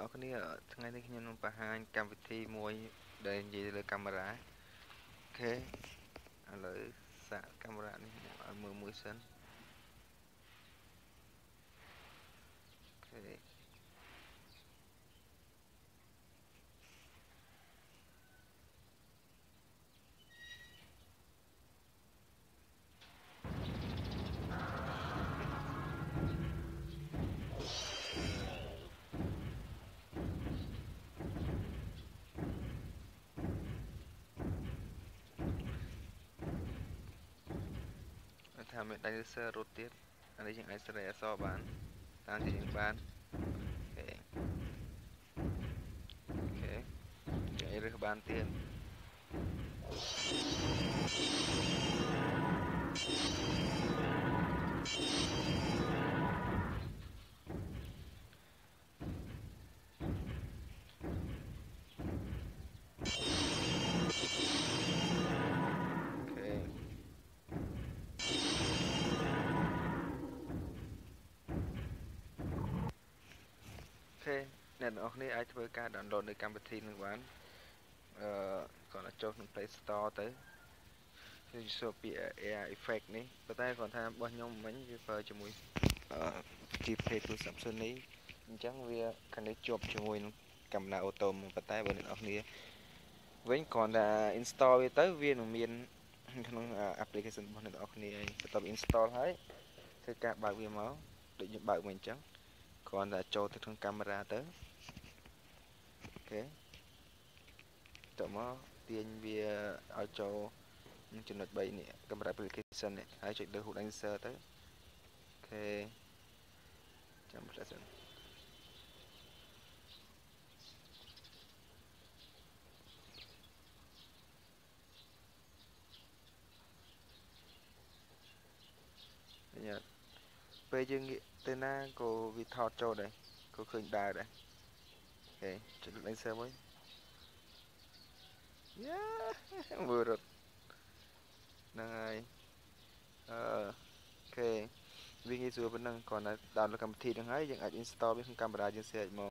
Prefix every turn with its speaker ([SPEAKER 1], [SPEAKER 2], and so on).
[SPEAKER 1] អ្នកគ្នាថ្ងៃនេះខ្ញុំនឹងបង្ហាញកម្មវិធីមួយដែលនិយាយលើកាមេរ៉ា okay ឥឡូវសាកកាមេរ៉ានេះឲ្យមើលមួយសិន okay ថាមាន dinosaur រត់ទៀតអានេះយើងអាចស្រែអសបានតាមជាយើងបានអូខេអូខេយើងរើសបានទៀត ខេអ្នកទាំងអស់គ្នាអាចធ្វើការ download នៅកម្មវិធីនឹងបានអឺគាត់អាចចូលក្នុង Play Store ទៅគឺសួរពី AI effect នេះប៉ុន្តែគាត់ថារបស់ខ្ញុំមិញវាប្រើជាមួយអឺ GPay ទូរស័ព្ទ Sony អញ្ចឹងវាខាងនេះជាប់ជាមួយនឹងកាមេរ៉ាអូតូប៉ុន្តែបើអ្នកនរគ្នាវិញគ្រាន់តែ install វាទៅវានឹងមានក្នុង application របស់អ្នកនរគ្នាបន្ទាប់ install ហើយធ្វើការបើកវាមកដូចខ្ញុំបើកមកអញ្ចឹង គ្រាន់តែចូលទៅក្នុងកាមេរ៉ាទៅអូខេតមកទាញវាឲ្យចូលចំណុច3នេះកាមេរ៉ា application នេះហើយចុចលើ hook answer ទៅអូខេចាំផ្លែសិនញ៉ា ពេលយើងងាកទៅណាក៏វាថតចូលដែរក៏ឃើញដើរដែរអូខេចុចលេងសើមួយយ៉ាមើលរត់ហ្នឹងហើយអឺអូខេវាងាយស្រួលប៉ុណ្ណឹងគ្រាន់តែ download កម្មវិធីហ្នឹងហើយយើងអាច install វាក្នុងកាមេរ៉ាយើង share មក